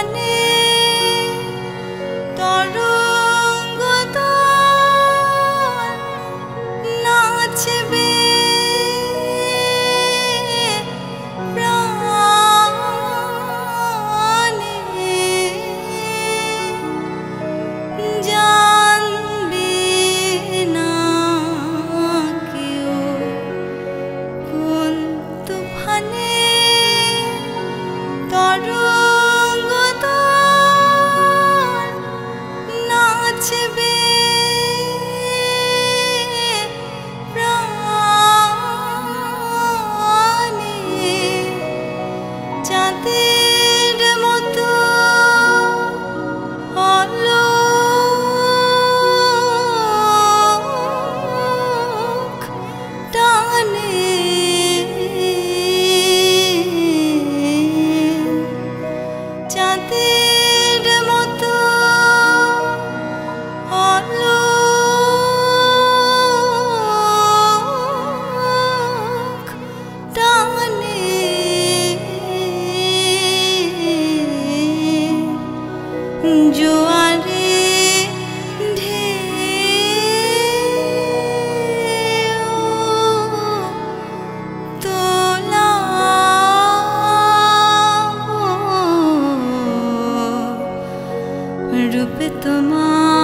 i money. रूप तुमा।